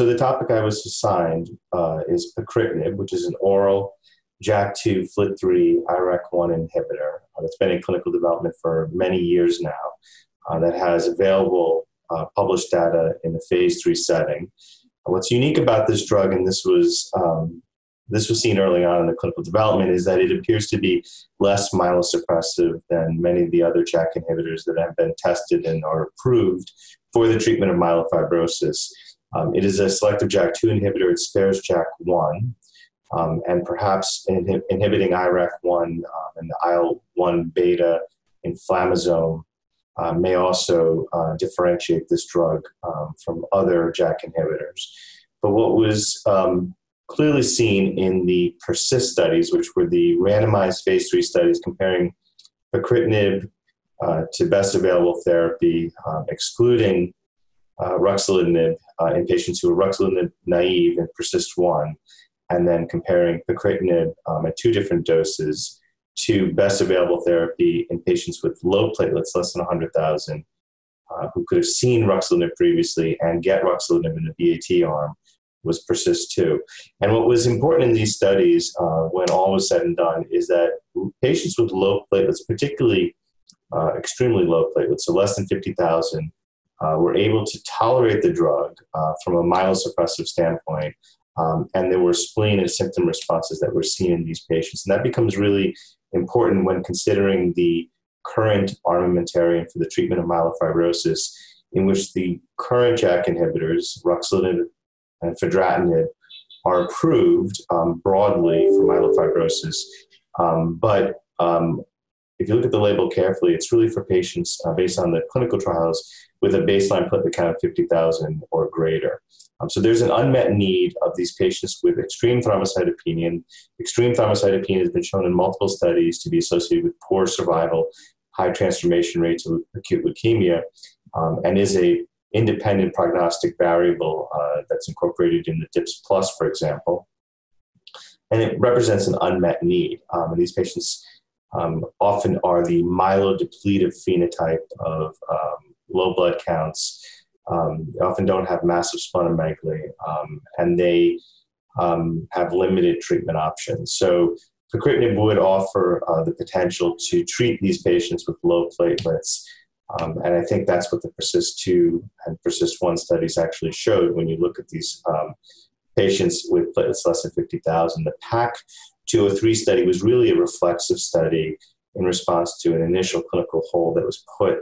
so the topic I was assigned uh, is pacritinib, which is an oral JAK2 FLT3 IRAK1 inhibitor uh, that's been in clinical development for many years now, uh, that has available uh, published data in the phase three setting. What's unique about this drug, and this was um, this was seen early on in the clinical development, is that it appears to be less myelosuppressive than many of the other JAK inhibitors that have been tested and are approved for the treatment of myelofibrosis. Um, it is a selective JAK2 inhibitor. It spares JAK1, um, and perhaps inhib- inhibiting IRAK1 um, and the IL-1 beta inflammasome uh, may also uh, differentiate this drug um, from other JAK inhibitors. But what was um, clearly seen in the PERSIST studies, which were the randomized phase three studies comparing pacritinib uh, to best available therapy, um, excluding uh, ruxolitinib uh, in patients who were ruxolitinib naive and PERSIST 1, and then comparing pacritinib um, at two different doses to best available therapy in patients with low platelets, less than 100,000, uh, who could have seen ruxolitinib previously and get ruxolitinib in the BAT arm was PERSIST 2. And what was important in these studies, uh, when all was said and done, is that patients with low platelets, particularly uh, extremely low platelets, so less than 50,000, uh, were able to tolerate the drug uh, from a myelosuppressive standpoint. Um, and there were spleen and symptom responses that were seen in these patients. And that becomes really important when considering the current armamentarium for the treatment of myelofibrosis, in which the current JAK inhibitors, ruxolitinib and fedratinib, are approved um, broadly for myelofibrosis. Um, but um, if you look at the label carefully, it's really for patients uh, based on the clinical trials with a baseline platelet count of 50,000 or greater. Um, so there's an unmet need of these patients with extreme thrombocytopenia. Extreme thrombocytopenia has been shown in multiple studies to be associated with poor survival, high transformation rates of acute leukemia, um, and is a independent prognostic variable uh, that's incorporated in the DIPSS Plus, for example. And it represents an unmet need. Um, and these patients um, often are the myelodepletive phenotype of um, low blood counts. Um, they often don't have massive splenomegaly, um, and they um, have limited treatment options. So pacritinib would offer uh, the potential to treat these patients with low platelets. Um, and I think that's what the PERSIST 2 and PERSIST 1 studies actually showed when you look at these um, patients with platelets less than 50,000. The PAC 203 study was really a reflexive study in response to an initial clinical hold that was put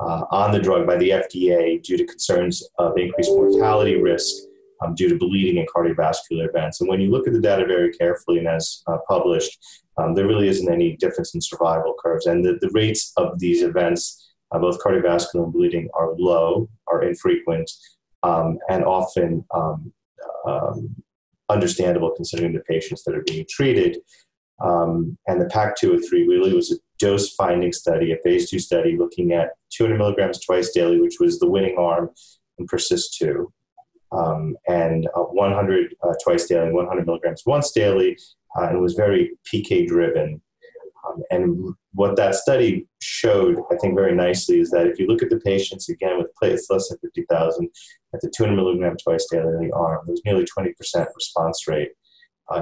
uh, on the drug by the FDA due to concerns of increased mortality risk um, due to bleeding and cardiovascular events. And when you look at the data very carefully and as uh, published, um, there really isn't any difference in survival curves. And the, the rates of these events, uh, both cardiovascular and bleeding, are low, are infrequent, um, and often um, um, understandable considering the patients that are being treated. Um, and the PAC 203 really was a dose finding study, a phase two study looking at 200 milligrams twice daily, which was the winning arm in PERSIST 2, um, and uh, 100 uh, twice daily, 100 milligrams once daily, uh, and was very PK driven. Um, and what that study showed, I think, very nicely is that if you look at the patients again with platelets less than 50,000 at the 200 milligram twice daily arm, there's nearly 20% response rate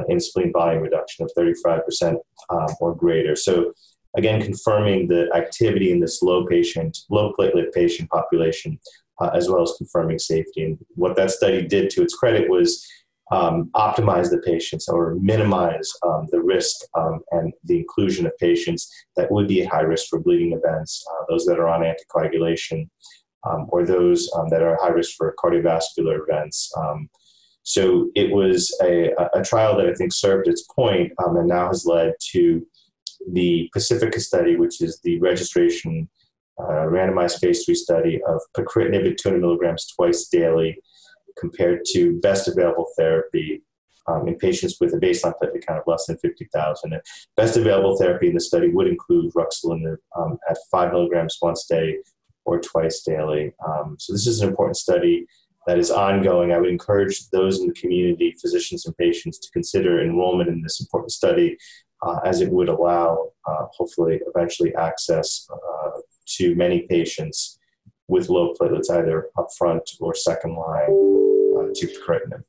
in spleen volume reduction of 35% um, or greater. So, again, confirming the activity in this low patient, low platelet patient population, uh, as well as confirming safety. And what that study did, to its credit, was um, optimize the patients or minimize um, the risk um, and the inclusion of patients that would be at high risk for bleeding events, uh, those that are on anticoagulation, um, or those um, that are high risk for cardiovascular events. Um, so it was a, a, trial that I think served its point and now has led to the Pacifica study, which is the registration uh, randomized phase three study of pacritinib at 200 milligrams twice daily compared to best available therapy um, in patients with a baseline platelet count of less than 50,000. Best available therapy in the study would include ruxolitinib um, at 5 milligrams once a day or twice daily. Um, so this is an important study that is ongoing. I would encourage those in the community, physicians and patients, to consider enrollment in this important study uh, as it would allow, uh, hopefully, eventually access uh, to many patients with low platelets, either upfront or second line, uh, to pacritinib.